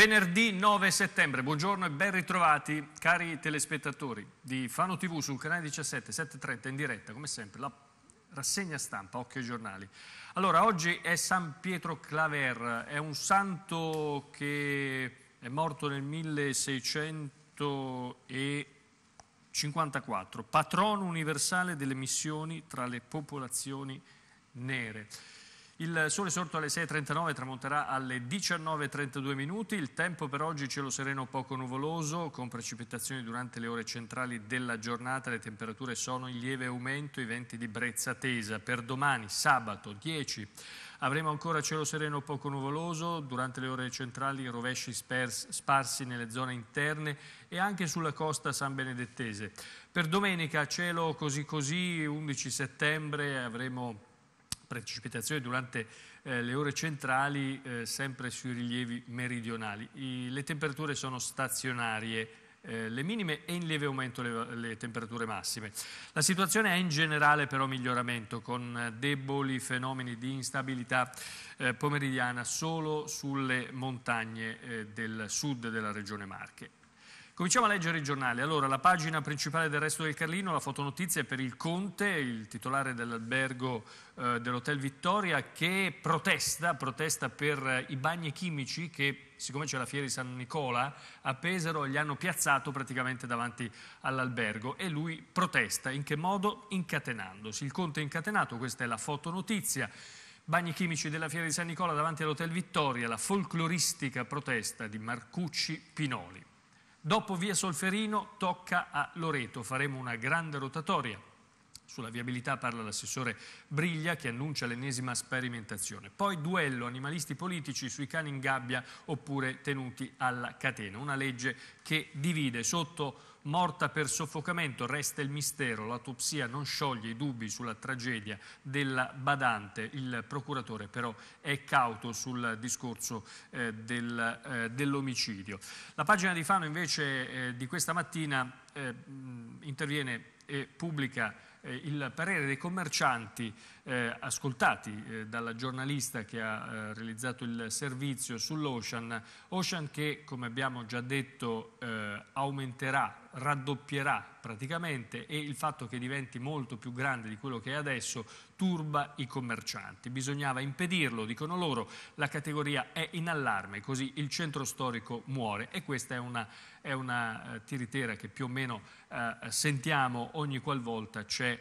Venerdì 9 settembre, buongiorno e ben ritrovati cari telespettatori di Fano TV sul canale 17, 7.30 in diretta, come sempre, la rassegna stampa, occhio ai giornali. Allora, oggi è San Pietro Claver, è un santo che è morto nel 1654, patrono universale delle missioni tra le popolazioni nere. Il sole sorto alle 6.39 tramonterà alle 19.32 minuti, il tempo per oggi cielo sereno poco nuvoloso, con precipitazioni durante le ore centrali della giornata, le temperature sono in lieve aumento, i venti di brezza tesa. Per domani, sabato 10, avremo ancora cielo sereno poco nuvoloso, durante le ore centrali rovesci sparsi nelle zone interne e anche sulla costa San Benedettese. Per domenica cielo così così, 11 settembre avremo precipitazioni durante eh, le ore centrali eh, sempre sui rilievi meridionali. I, le temperature sono stazionarie, eh, le minime e in lieve aumento le, le, temperature massime. La situazione è in generale però miglioramento con deboli fenomeni di instabilità eh, pomeridiana solo sulle montagne eh, del sud della regione Marche. Cominciamo a leggere i giornali. Allora, la pagina principale del Resto del Carlino, la fotonotizia è per il Conte, il titolare dell'albergo eh, dell'Hotel Vittoria, che protesta, protesta per i bagni chimici che, siccome c'è la fiera di San Nicola, a Pesaro gli hanno piazzato praticamente davanti all'albergo e lui protesta. In che modo? Incatenandosi. Il Conte è incatenato, questa è la fotonotizia. Bagni chimici della Fiera di San Nicola davanti all'Hotel Vittoria, la folcloristica protesta di Marcucci Pinoli. Dopo via Solferino tocca a Loreto, faremo una grande rotatoria. Sulla viabilità parla l'assessore Briglia che annuncia l'ennesima sperimentazione. Poi duello animalisti politici sui cani in gabbia oppure tenuti alla catena. Una legge che divide sotto morta per soffocamento, resta il mistero, l'autopsia non scioglie i dubbi sulla tragedia della badante, il procuratore però è cauto sul discorso eh, del, eh, dell'omicidio. La pagina di Fano invece eh, di questa mattina eh, interviene e pubblica eh, il parere dei commercianti eh, ascoltati eh, dalla giornalista che ha eh, realizzato il servizio sull'Ocean, Ocean che come abbiamo già detto eh, aumenterà, raddoppierà praticamente e il fatto che diventi molto più grande di quello che è adesso turba i commercianti. Bisognava impedirlo, dicono loro, la categoria è in allarme, così il centro storico muore e questa è una, è una uh, tiritera che più o meno uh, sentiamo ogni qualvolta c'è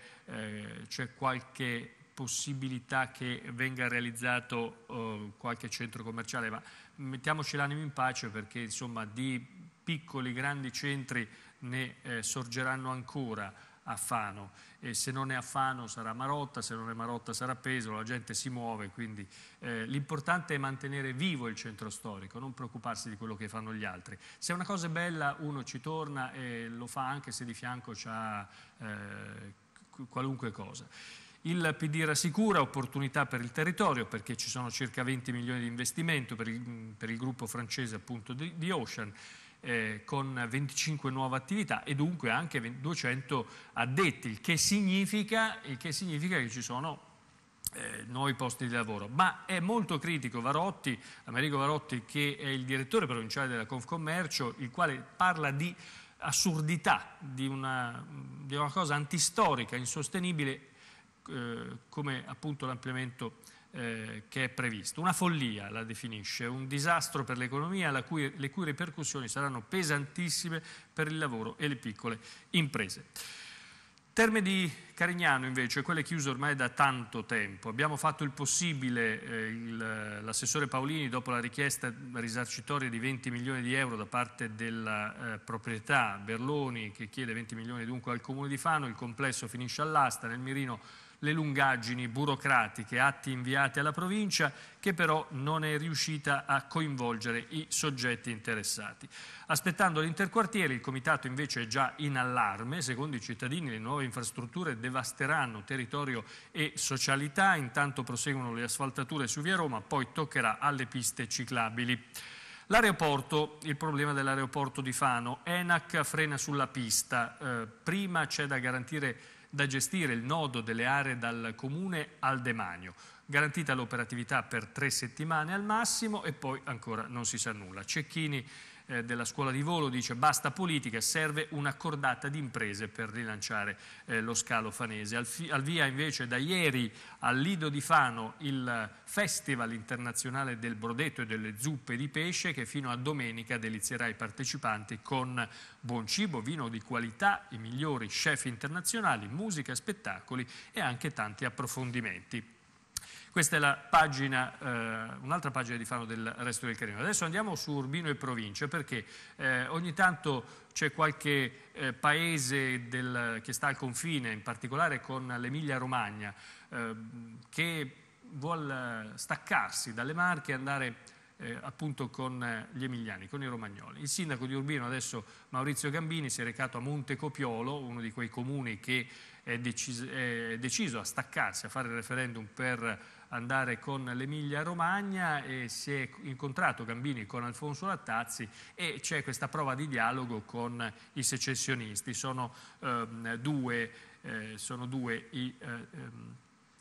qualche possibilità che venga realizzato uh, qualche centro commerciale, ma mettiamoci l'animo in pace perché insomma di piccoli, grandi centri ne eh, sorgeranno ancora a Fano e se non è a Fano sarà Marotta, se non è Marotta sarà Pesaro, la gente si muove, quindi eh, l'importante è mantenere vivo il centro storico, non preoccuparsi di quello che fanno gli altri. Se una cosa è bella uno ci torna e lo fa anche se di fianco c'ha eh, qualunque cosa. Il PD rassicura opportunità per il territorio perché ci sono circa 20 milioni di investimento per il, per il gruppo francese appunto di, di Ocean eh, con 25 nuove attività e dunque anche 200 addetti, il che significa, il che, significa che ci sono eh, nuovi posti di lavoro. Ma è molto critico Varotti, Americo Varotti che è il direttore provinciale della Confcommercio, il quale parla di assurdità, di una, di una cosa antistorica, insostenibile eh, come appunto l'ampliamento eh, che è previsto. Una follia la definisce, un disastro per l'economia cui, le cui ripercussioni saranno pesantissime per il lavoro e le piccole imprese. Terme di Carignano invece, quelle chiuse ormai da tanto tempo. Abbiamo fatto il possibile, eh, l'assessore Paolini dopo la richiesta risarcitoria di 20 milioni di euro da parte della eh, proprietà Berloni che chiede 20 milioni dunque al comune di Fano, il complesso finisce all'asta, nel mirino le lungaggini burocratiche, atti inviati alla provincia che però non è riuscita a coinvolgere i soggetti interessati. Aspettando l'interquartiere il comitato invece è già in allarme, secondo i cittadini le nuove infrastrutture devasteranno territorio e socialità, intanto proseguono le asfaltature su via Roma, poi toccherà alle piste ciclabili. L'aeroporto, il problema dell'aeroporto di Fano, ENAC frena sulla pista, eh, prima c'è da garantire da gestire il nodo delle aree dal comune al demanio. garantita l'operatività per tre settimane al massimo e poi ancora non si sa nulla. Cecchini eh, della scuola di volo dice basta politica, serve un'accordata di imprese per rilanciare eh, lo scalo fanese. Al, al, via invece da ieri al Lido di Fano il Festival internazionale del brodetto e delle zuppe di pesce che fino a domenica delizierà i partecipanti con buon cibo, vino di qualità, i migliori chef internazionali, musica, spettacoli e anche tanti approfondimenti. Questa è pagina, eh, un'altra pagina di Fano del Resto del Carino. Adesso andiamo su Urbino e provincia perché eh, ogni tanto c'è qualche eh, paese del, che sta al confine, in particolare con l'Emilia Romagna, ehm, che vuole staccarsi dalle Marche e andare eh, appunto con gli emiliani, con i romagnoli. Il sindaco di Urbino adesso, Maurizio Gambini, si è recato a Montecopiolo, uno di quei comuni che è deciso, è deciso a staccarsi, a fare il referendum per andare con l'Emilia Romagna e si è incontrato Gambini con Alfonso Lattazzi e c'è questa prova di dialogo con i secessionisti. Sono ehm, due, eh, sono due i, eh, ehm,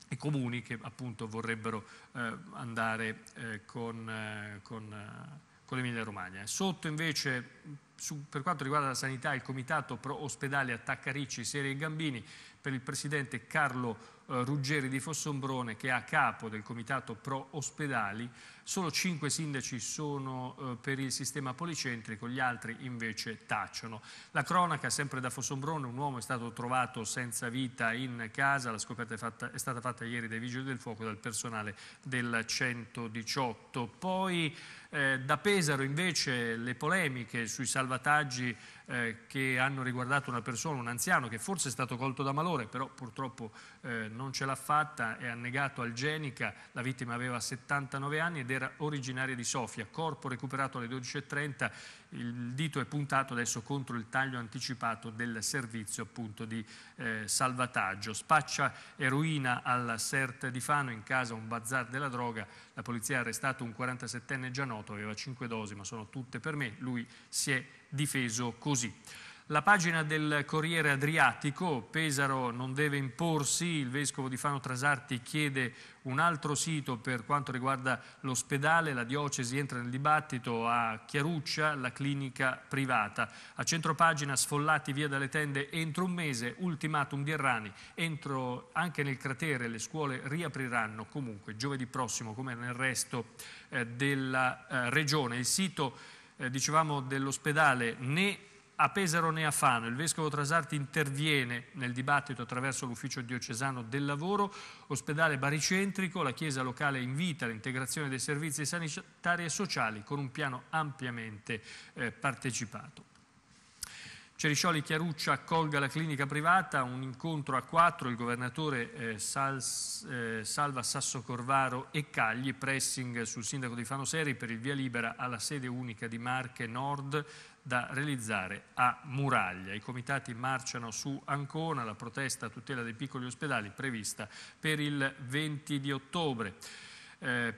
i, comuni che appunto vorrebbero eh, andare eh, con, eh, con, eh, con l'Emilia Romagna. Sotto invece su, per quanto riguarda la sanità, il comitato pro ospedali attacca Ricci, Serie e Gambini per il presidente Carlo Ruggeri di Fossombrone che è a capo del comitato pro ospedali, solo cinque sindaci sono eh, per il sistema policentrico, gli altri invece tacciono. La cronaca, sempre da Fossombrone, un uomo è stato trovato senza vita in casa, la scoperta è, fatta, è stata fatta ieri dai vigili del fuoco dal personale del 118. Poi eh, da Pesaro invece le polemiche sui salvataggi eh, che hanno riguardato una persona, un anziano che forse è stato colto da malore, però purtroppo eh, non ce l'ha fatta, è annegato al Genica, la vittima aveva 79 anni ed era originaria di Sofia, corpo recuperato alle 12.30, il dito è puntato adesso contro il taglio anticipato del servizio appunto di eh, salvataggio. Spaccia eroina al CERT di Fano in casa un bazar della droga, la polizia ha arrestato un 47enne già noto, aveva 5 dosi ma sono tutte per me, lui si è difeso così. La pagina del Corriere Adriatico, Pesaro non deve imporsi, il vescovo di Fano Trasarti chiede un altro sito per quanto riguarda l'ospedale, la diocesi entra nel dibattito a Chiaruccia, la clinica privata. A centropagina sfollati via dalle tende entro un mese, ultimatum di Errani, entro anche nel cratere le scuole riapriranno comunque giovedì prossimo come nel resto eh, della eh, regione. Il sito eh, dicevamo dell'ospedale né a Pesaro né a Fano. Il Vescovo Trasarti interviene nel dibattito attraverso l'Ufficio Diocesano del Lavoro, ospedale baricentrico, la Chiesa locale invita l'integrazione dei servizi sanitari e sociali con un piano ampiamente eh, partecipato. Ceriscioli Chiaruccia accolga la clinica privata, un incontro a quattro, il governatore eh, Sal, eh, Salva Sasso Corvaro e Cagli, pressing sul sindaco di Fano Seri per il via libera alla sede unica di Marche Nord da realizzare a Muraglia. I comitati marciano su Ancona, la protesta a tutela dei piccoli ospedali prevista per il 20 di ottobre. Eh,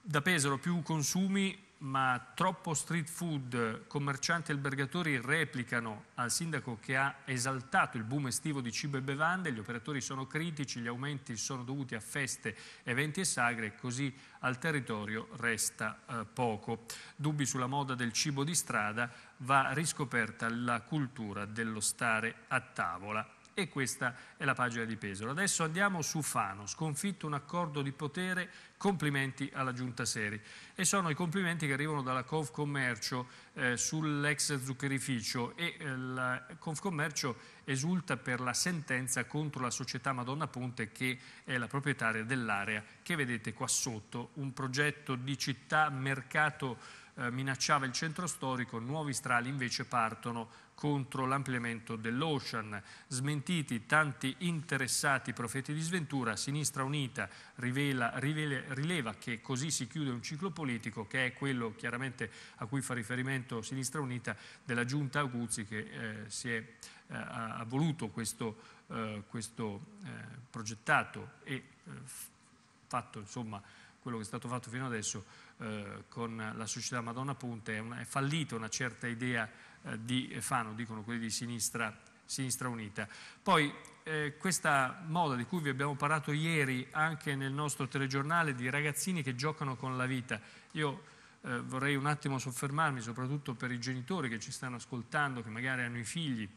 da Pesaro più consumi ma troppo street food, commercianti e albergatori replicano al sindaco che ha esaltato il boom estivo di cibo e bevande, gli operatori sono critici, gli aumenti sono dovuti a feste, eventi e sagre, così al territorio resta eh, poco. Dubbi sulla moda del cibo di strada, va riscoperta la cultura dello stare a tavola e questa è la pagina di Pesaro. Adesso andiamo su Fano, sconfitto un accordo di potere, complimenti alla Giunta Seri. E sono i complimenti che arrivano dalla Confcommercio eh, sull'ex zuccherificio e eh, la Confcommercio esulta per la sentenza contro la società Madonna Ponte che è la proprietaria dell'area che vedete qua sotto, un progetto di città, mercato eh, minacciava il centro storico, nuovi strali invece partono contro l'ampliamento dell'Ocean. Smentiti tanti interessati profeti di sventura, Sinistra Unita rivela, rivela, rileva che così si chiude un ciclo politico che è quello chiaramente a cui fa riferimento Sinistra Unita della giunta Aguzzi che eh, si è, eh, ha voluto questo, eh, questo eh, progettato e eh, fatto insomma quello che è stato fatto fino adesso eh, con la società Madonna Ponte, è, è fallita una certa idea eh, di Fano, dicono quelli di sinistra, sinistra Unita. Poi eh, questa moda di cui vi abbiamo parlato ieri anche nel nostro telegiornale di ragazzini che giocano con la vita. Io eh, vorrei un attimo soffermarmi soprattutto per i genitori che ci stanno ascoltando, che magari hanno i figli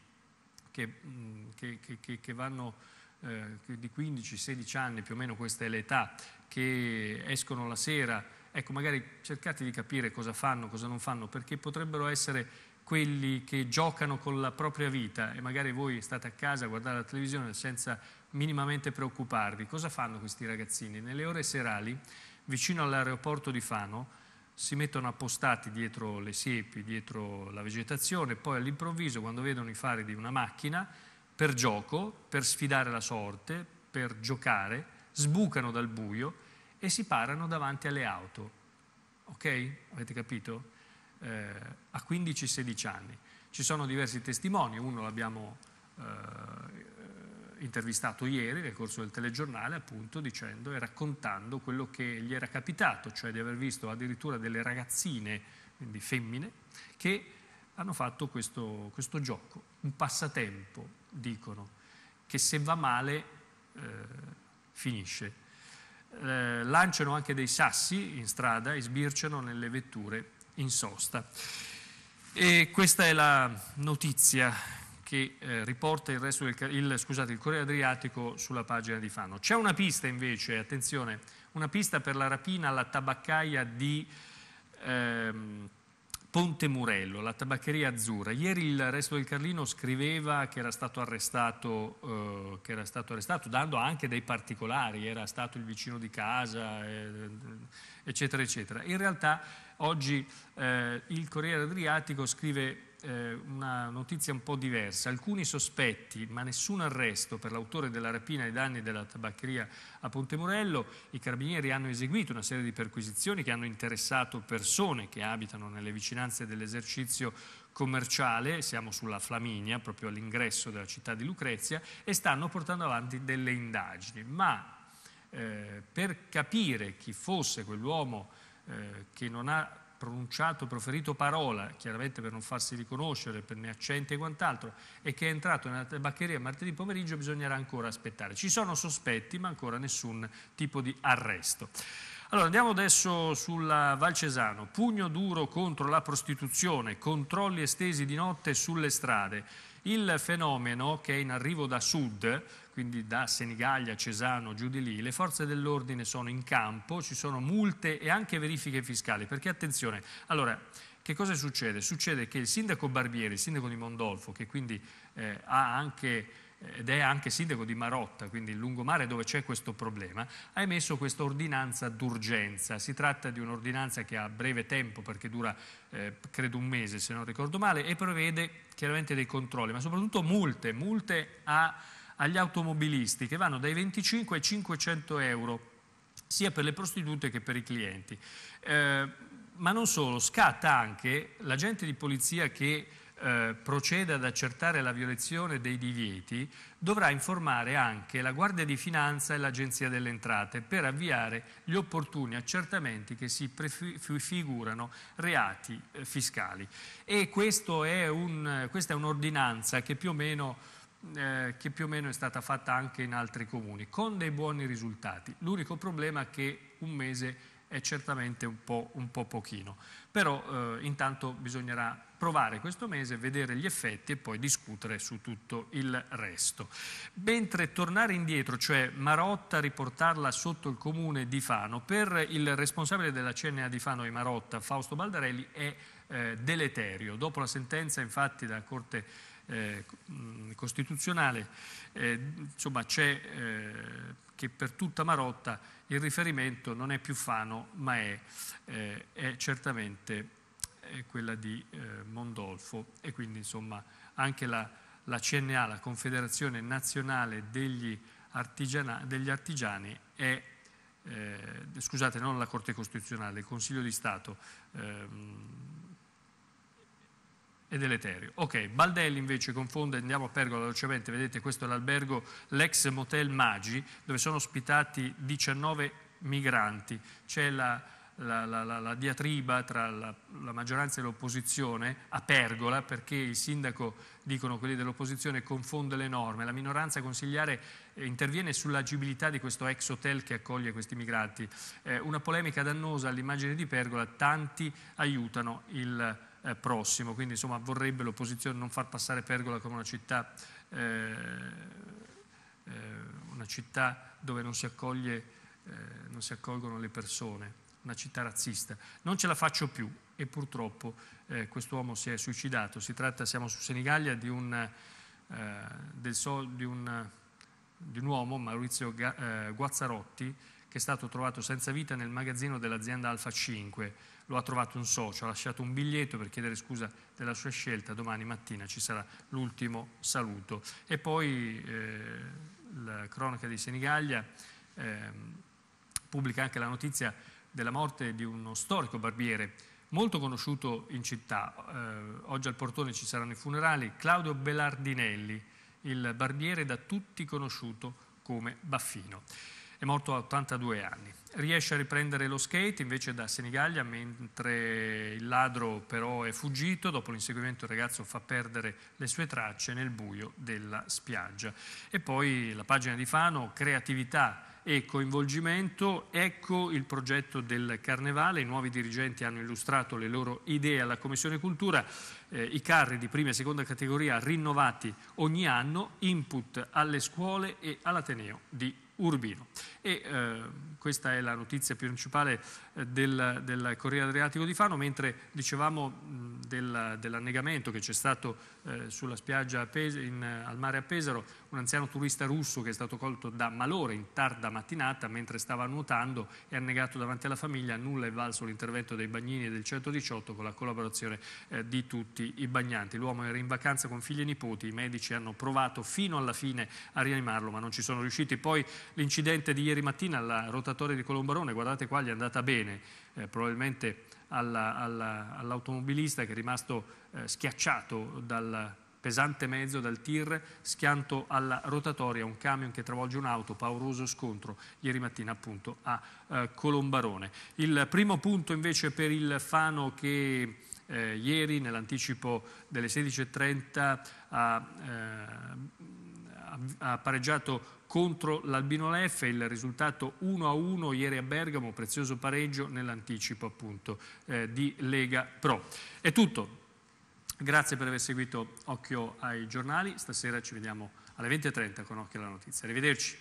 che, mh, che, che, che vanno eh, di 15-16 anni, più o meno questa è l'età, che escono la sera, ecco magari cercate di capire cosa fanno, cosa non fanno, perché potrebbero essere quelli che giocano con la propria vita e magari voi state a casa a guardare la televisione senza minimamente preoccuparvi. Cosa fanno questi ragazzini? Nelle ore serali, vicino all'aeroporto di Fano, si mettono appostati dietro le siepi, dietro la vegetazione, poi all'improvviso quando vedono i fari di una macchina, per gioco, per sfidare la sorte, per giocare, sbucano dal buio e si parano davanti alle auto. Ok? Avete capito? Eh, a 15-16 anni. Ci sono diversi testimoni, uno l'abbiamo eh, intervistato ieri nel corso del telegiornale appunto dicendo e raccontando quello che gli era capitato, cioè di aver visto addirittura delle ragazzine, quindi femmine, che hanno fatto questo, questo gioco, un passatempo, dicono, che se va male eh, finisce. Eh, lanciano anche dei sassi in strada e sbirciano nelle vetture in sosta. E questa è la notizia che eh, riporta il, resto del, il, scusate, il Corriere Adriatico sulla pagina di Fano. C'è una pista invece, attenzione, una pista per la rapina alla tabaccaia di ehm, Ponte Murello, la tabaccheria azzurra. Ieri il Resto del Carlino scriveva che era stato arrestato, eh, che era stato arrestato dando anche dei particolari, era stato il vicino di casa, eh, eccetera, eccetera. In realtà oggi eh, il Corriere Adriatico scrive eh, una notizia un po' diversa. Alcuni sospetti, ma nessun arresto per l'autore della rapina ai danni della tabaccheria a Ponte Morello. I carabinieri hanno eseguito una serie di perquisizioni che hanno interessato persone che abitano nelle vicinanze dell'esercizio commerciale, siamo sulla Flaminia, proprio all'ingresso della città di Lucrezia, e stanno portando avanti delle indagini. Ma eh, per capire chi fosse quell'uomo eh, che non ha pronunciato, proferito parola, chiaramente per non farsi riconoscere, per né accenti e quant'altro, e che è entrato nella tabaccheria martedì pomeriggio, bisognerà ancora aspettare. Ci sono sospetti, ma ancora nessun tipo di arresto. Allora andiamo adesso sulla Valcesano. Pugno duro contro la prostituzione, controlli estesi di notte sulle strade. Il fenomeno che è in arrivo da sud, quindi da Senigallia, Cesano, giù di lì, le forze dell'ordine sono in campo, ci sono multe e anche verifiche fiscali, perché attenzione, allora, che cosa succede? Succede che il sindaco Barbieri, il sindaco di Mondolfo, che quindi eh, ha anche ed è anche sindaco di Marotta, quindi il lungomare dove c'è questo problema, ha emesso questa ordinanza d'urgenza. Si tratta di un'ordinanza che ha breve tempo perché dura eh, credo un mese se non ricordo male e prevede chiaramente dei controlli, ma soprattutto multe, multe a, agli automobilisti che vanno dai 25 ai 500 euro sia per le prostitute che per i clienti. Eh, ma non solo, scatta anche l'agente di polizia che eh, procede ad accertare la violazione dei divieti, dovrà informare anche la Guardia di Finanza e l'Agenzia delle Entrate per avviare gli opportuni accertamenti che si prefigurano reati eh, fiscali. E è un, questa è un'ordinanza che più o meno eh, che più o meno è stata fatta anche in altri comuni, con dei buoni risultati. L'unico problema è che un mese è certamente un po', un po pochino, però eh, intanto bisognerà provare questo mese, vedere gli effetti e poi discutere su tutto il resto. Mentre tornare indietro, cioè Marotta riportarla sotto il comune di Fano, per il responsabile della CNA di Fano e Marotta, Fausto Baldarelli, è eh, deleterio. Dopo la sentenza infatti della Corte eh, Costituzionale, eh, insomma c'è eh, che per tutta Marotta il riferimento non è più Fano ma è, eh, è certamente è quella di eh, Mondolfo. E quindi insomma anche la, la CNA, la Confederazione Nazionale degli, degli Artigiani è eh, scusate, non la Corte Costituzionale, il Consiglio di Stato ehm, è deleterio. Ok, Baldelli invece confonde, andiamo a Pergola velocemente, vedete questo è l'albergo, l'ex Motel Magi, dove sono ospitati 19 migranti. C'è la la, la, la, la diatriba tra la, maggioranza e l'opposizione a Pergola perché il sindaco, dicono quelli dell'opposizione, confonde le norme. La minoranza consigliare eh, interviene sull'agibilità di questo ex hotel che accoglie questi migranti. Eh, una polemica dannosa all'immagine di Pergola, tanti aiutano il eh, prossimo, quindi insomma vorrebbe l'opposizione non far passare Pergola come una città, eh, eh, una città dove non si, accoglie, eh, non si accolgono le persone una città razzista. Non ce la faccio più e purtroppo eh, quest'uomo si è suicidato. Si tratta, siamo su Senigallia, di un, so, di un, di un uomo, Maurizio Guazzarotti, che è stato trovato senza vita nel magazzino dell'azienda Alfa 5. Lo ha trovato un socio, ha lasciato un biglietto per chiedere scusa della sua scelta. Domani mattina ci sarà l'ultimo saluto. E poi eh, la cronaca di Senigallia ehm, pubblica anche la notizia della morte di uno storico barbiere molto conosciuto in città. Eh, oggi al portone ci saranno i funerali. Claudio Belardinelli, il barbiere da tutti conosciuto come Baffino. È morto a 82 anni. Riesce a riprendere lo skate invece da Senigallia, mentre il ladro però è fuggito. Dopo l'inseguimento il ragazzo fa perdere le sue tracce nel buio della spiaggia. E poi la pagina di Fano, creatività e coinvolgimento. Ecco il progetto del Carnevale, i nuovi dirigenti hanno illustrato le loro idee alla Commissione Cultura, eh, i carri di prima e seconda categoria rinnovati ogni anno, input alle scuole e all'Ateneo di Urbino. E eh, questa è la notizia principale eh, del, del, Corriere Adriatico di Fano, mentre dicevamo mh, del, dell'annegamento che c'è stato eh, sulla spiaggia in, al mare a Pesaro, un anziano turista russo che è stato colto da malore in tarda mattinata mentre stava nuotando e annegato davanti alla famiglia, nulla è valso l'intervento dei bagnini e del 118 con la collaborazione eh, di tutti i bagnanti. L'uomo era in vacanza con figli e nipoti, i medici hanno provato fino alla fine a rianimarlo ma non ci sono riusciti. Poi l'incidente di ieri mattina alla rotatoria di Colombarone, guardate qua, gli è andata bene, eh, probabilmente alla, alla, all'automobilista che è rimasto eh, schiacciato dal pesante mezzo dal tir, schianto alla rotatoria, un camion che travolge un'auto, pauroso scontro ieri mattina appunto a eh, Colombarone. Il primo punto invece per il Fano che eh, ieri nell'anticipo delle 16.30 ha, eh, ha pareggiato contro l'Albino Leffe, il risultato 1-1 ieri a Bergamo, prezioso pareggio nell'anticipo appunto eh, di Lega Pro. È tutto, grazie per aver seguito Occhio ai giornali, stasera ci vediamo alle 20.30 con Occhio alla Notizia. Arrivederci.